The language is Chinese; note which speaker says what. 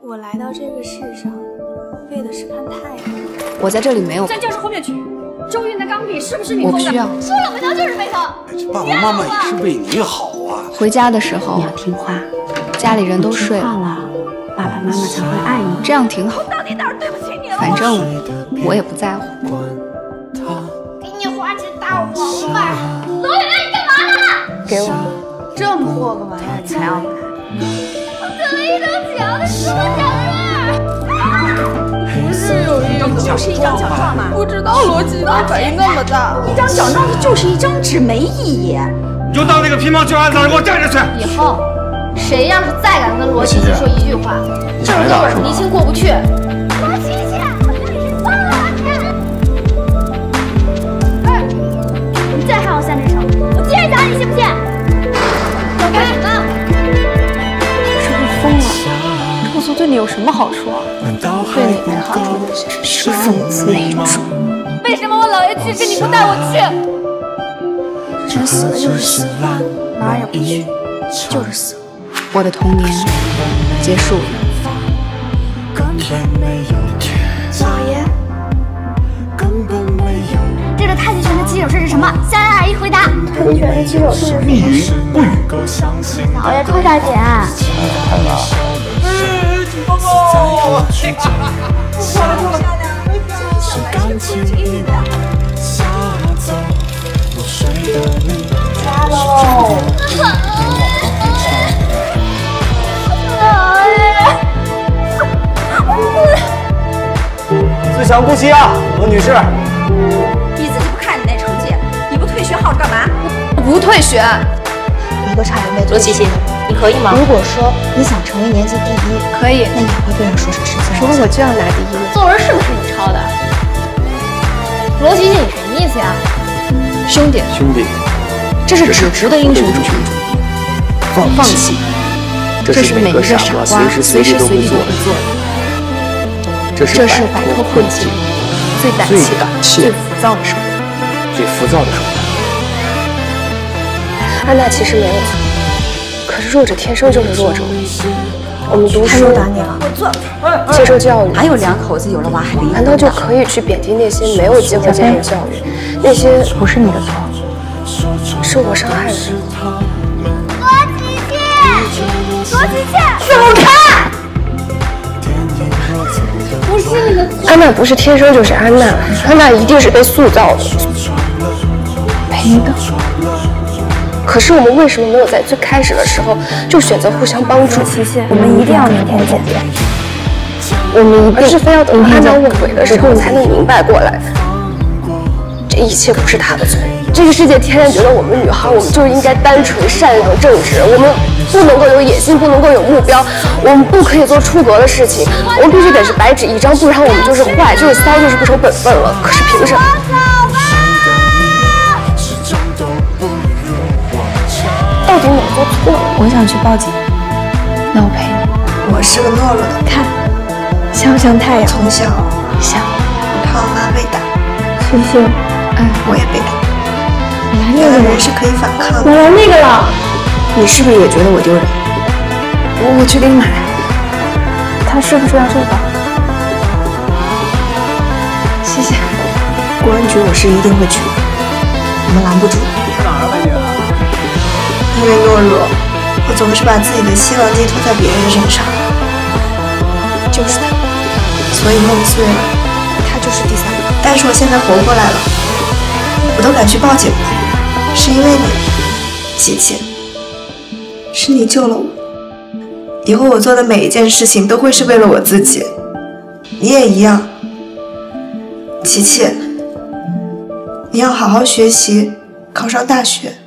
Speaker 1: 我来到这个世上，为的是看太阳。
Speaker 2: 我在这里没有。
Speaker 3: 在教室后面去。周韵的钢笔是不是你偷的？
Speaker 2: 我不需要。
Speaker 3: 说了不能就是没偷。
Speaker 4: 爸爸妈妈也是为你好啊。
Speaker 2: 回家的时候
Speaker 5: 你要听话，
Speaker 2: 家里人都睡
Speaker 5: 了，爸爸妈妈才会爱你。
Speaker 2: 这样挺好。
Speaker 3: 我到底哪儿对不起你了？
Speaker 2: 反正我也不在乎。
Speaker 3: 给你花钱大王八！罗圆圆，你干嘛呢？
Speaker 2: 给我。
Speaker 5: 这么破个玩意儿你还要买？
Speaker 3: 我得了一整脚的什么奖
Speaker 1: 状？不是有一
Speaker 3: 张就是一张奖状吗？
Speaker 1: 不知道罗辑能反应那么大。
Speaker 3: 一张奖状就是一张纸，没意义。
Speaker 6: 你就到那个乒乓球案子上给我站着去。
Speaker 3: 以后谁要是再敢跟罗辑辑说一句话，就是跟我倪青过不去。罗琪
Speaker 1: 对你有什么好处啊？
Speaker 5: 对你没好处，是讽刺那一种。
Speaker 3: 为什么我姥爷去世你不带我去？
Speaker 1: 人死了就是死，哪儿也不去，就是死。
Speaker 2: 我的童年结束了。
Speaker 1: 老爷，
Speaker 3: 这个太极拳的起手式是什么？三二一，回答。
Speaker 1: 太极拳的起手式是
Speaker 6: 密云不语。
Speaker 3: 老爷，快点剪。
Speaker 6: 哎，看了。哎，紧绷哦！
Speaker 1: 漂亮漂亮。加喽！
Speaker 6: 自强不息啊，罗女士。
Speaker 3: 你自己不看你那成绩，你不退学耗着干嘛？
Speaker 2: 不退学，
Speaker 5: 一个差点被
Speaker 3: 罗琪琪，你可以吗？
Speaker 5: 如果说你想成为年级第一，
Speaker 2: 可以，
Speaker 5: 那也会被人说是吃惊。
Speaker 1: 说我就要拿第一。
Speaker 3: 作文是不是你抄的？罗琪琪，你什么意思呀？
Speaker 2: 兄弟，
Speaker 6: 兄弟，
Speaker 2: 这是只值得英雄主义，
Speaker 6: 放
Speaker 2: 放弃，
Speaker 6: 这是每一个傻瓜随时随地都会做的。
Speaker 2: 这是摆脱困境最胆怯、最浮躁的时候。
Speaker 6: 最浮躁的手段。
Speaker 7: 安娜其实没有错，可是弱者天生就是弱者。我们读书，
Speaker 1: 打你了，
Speaker 7: 接受教育，
Speaker 5: 哪有两口子有了娃还离？
Speaker 7: 难道就可以去贬低那些没有机会接受教育？那些
Speaker 5: 不是你的错，
Speaker 7: 是我伤害的人。
Speaker 3: 罗琪琪，罗琪琪，走开！不是你的错。
Speaker 7: 安娜不是天生就是安娜，安娜一定是被塑造的。
Speaker 5: 平等。
Speaker 7: 可是我们为什么没有在最开始的时候就选择互相帮助？
Speaker 1: 琪琪，我们一定要明天见。
Speaker 7: 我们一定是非要等安娜误会的时候才能明白过来。这一切不是他的错。这个世界天然觉得我们女孩，我们就是应该单纯、善良、正直。我们不能够有野心，不能够有目标，我们不可以做出格的事情。我们必须得是白纸一张，不然我们就是坏，就是骚，就是不守本分了。可是凭什么？到底哪做错了？
Speaker 5: 我想去报警，那我陪你。
Speaker 1: 我是个懦弱的，看像不像太阳？从小
Speaker 5: 像，
Speaker 1: 他妈被打，
Speaker 5: 星星，
Speaker 1: 哎，我也被打。
Speaker 5: 来那个
Speaker 1: 人是可以反抗的。
Speaker 5: 我来那个了。
Speaker 1: 你是不是也觉得我丢人？
Speaker 5: 我我去给你买。他是不是要这个？
Speaker 1: 谢谢。公安局我是一定会去的，你们拦不住。
Speaker 6: 去哪儿？
Speaker 1: 因为懦弱，我总是把自己的希望寄托在别人身上。就是他，所以梦碎了，他就是第三个。但是我现在活过来了，我都敢去报警了，是因为你，琪琪，是你救了我。以后我做的每一件事情都会是为了我自己，你也一样，琪琪，你要好好学习，考上大学。